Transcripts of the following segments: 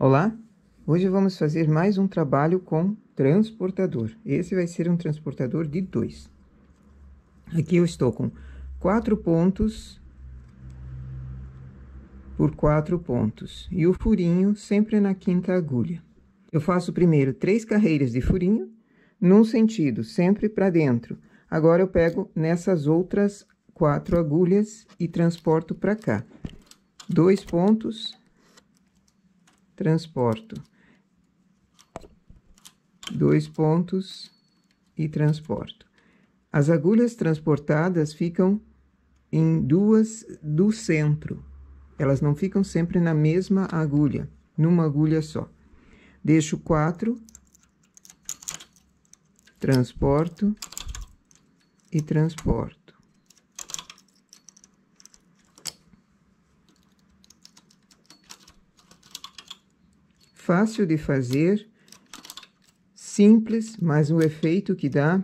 Olá, hoje vamos fazer mais um trabalho com transportador. Esse vai ser um transportador de dois. Aqui eu estou com quatro pontos por quatro pontos e o furinho sempre na quinta agulha. Eu faço primeiro três carreiras de furinho num sentido, sempre para dentro. Agora eu pego nessas outras quatro agulhas e transporto para cá. Dois pontos transporto. Dois pontos e transporto. As agulhas transportadas ficam em duas do centro. Elas não ficam sempre na mesma agulha, numa agulha só. Deixo quatro, transporto e transporto. Fácil de fazer, simples, mas o efeito que dá,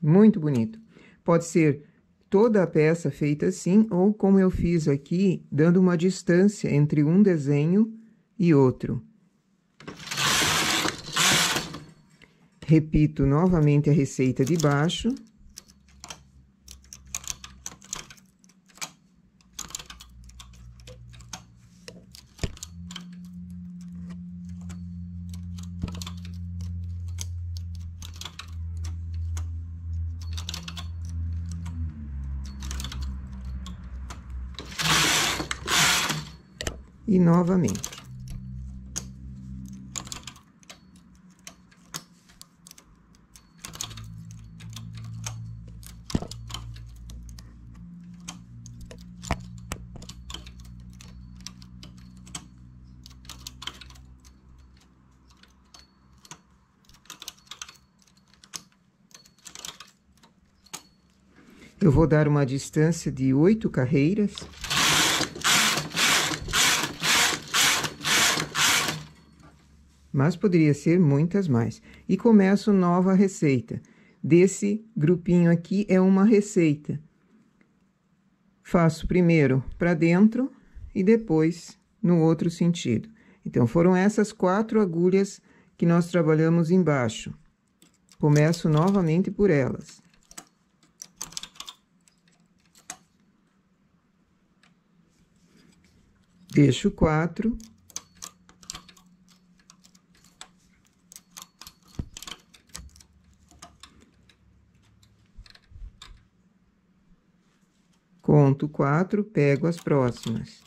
muito bonito. Pode ser toda a peça feita assim, ou como eu fiz aqui, dando uma distância entre um desenho e outro. Repito novamente a receita de baixo. E novamente. Eu vou dar uma distância de oito carreiras. Mas poderia ser muitas mais. E começo nova receita. Desse grupinho aqui é uma receita. Faço primeiro para dentro e depois no outro sentido. Então, foram essas quatro agulhas que nós trabalhamos embaixo. Começo novamente por elas. Deixo quatro Conto quatro, pego as próximas.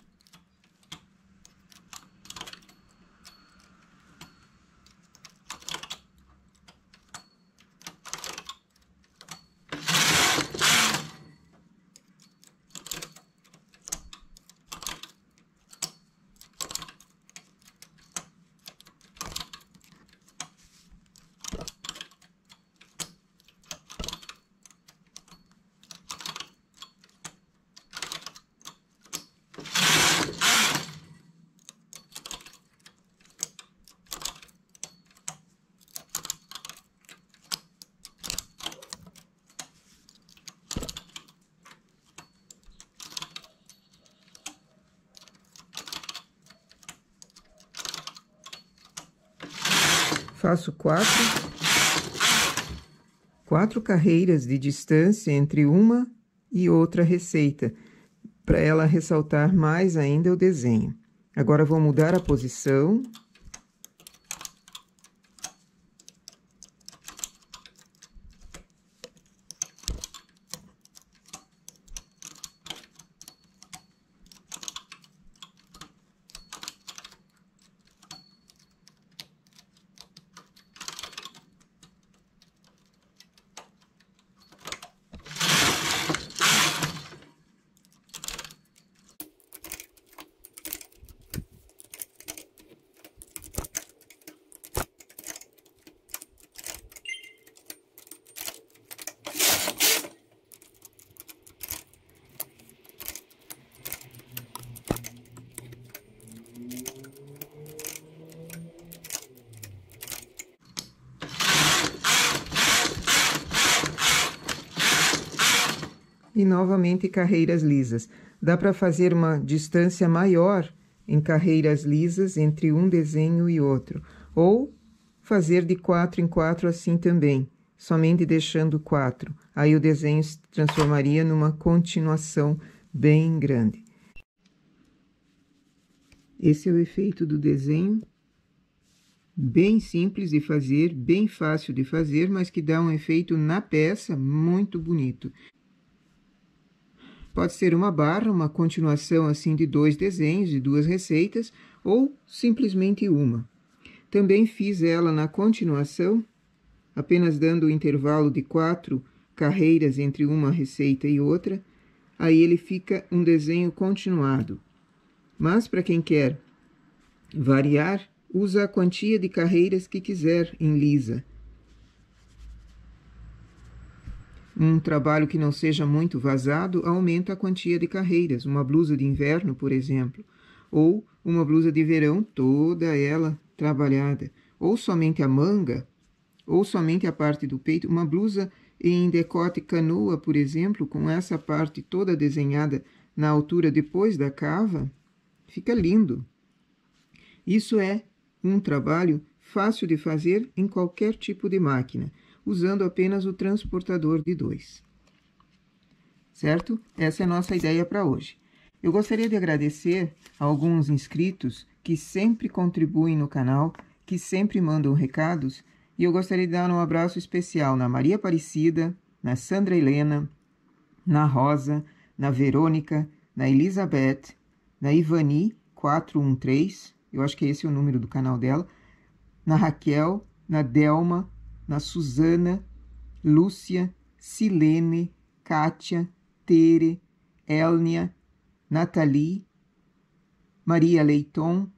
Faço quatro, quatro carreiras de distância entre uma e outra receita, para ela ressaltar mais ainda o desenho. Agora, vou mudar a posição e novamente carreiras lisas. Dá para fazer uma distância maior em carreiras lisas entre um desenho e outro, ou fazer de quatro em quatro assim também, somente deixando quatro. Aí o desenho se transformaria numa continuação bem grande. Esse é o efeito do desenho, bem simples de fazer, bem fácil de fazer, mas que dá um efeito na peça muito bonito. Pode ser uma barra, uma continuação assim de dois desenhos, de duas receitas, ou simplesmente uma. Também fiz ela na continuação, apenas dando o intervalo de quatro carreiras entre uma receita e outra, aí ele fica um desenho continuado. Mas para quem quer variar, usa a quantia de carreiras que quiser em lisa. Um trabalho que não seja muito vazado aumenta a quantia de carreiras, uma blusa de inverno, por exemplo, ou uma blusa de verão, toda ela trabalhada, ou somente a manga, ou somente a parte do peito, uma blusa em decote canoa, por exemplo, com essa parte toda desenhada na altura depois da cava, Fica lindo. Isso é um trabalho fácil de fazer em qualquer tipo de máquina, usando apenas o transportador de dois. Certo? Essa é a nossa ideia para hoje. Eu gostaria de agradecer a alguns inscritos que sempre contribuem no canal, que sempre mandam recados, e eu gostaria de dar um abraço especial na Maria Aparecida, na Sandra Helena, na Rosa, na Verônica, na Elizabeth, na Ivani 413, eu acho que esse é o número do canal dela, na Raquel, na Delma, na Suzana, Lúcia, Silene, Kátia, Tere, Elnia, Nathalie, Maria Leiton,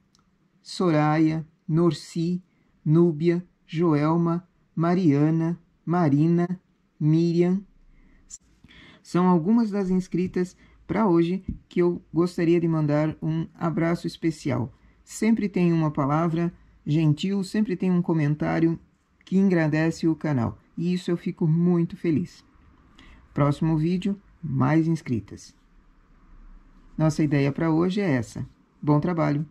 Soraya, Norci, Núbia, Joelma, Mariana, Marina, Miriam. São algumas das inscritas para hoje que eu gostaria de mandar um abraço especial. Sempre tem uma palavra gentil, sempre tem um comentário que engrandece o canal. E isso eu fico muito feliz. Próximo vídeo, mais inscritas. Nossa ideia para hoje é essa. Bom trabalho!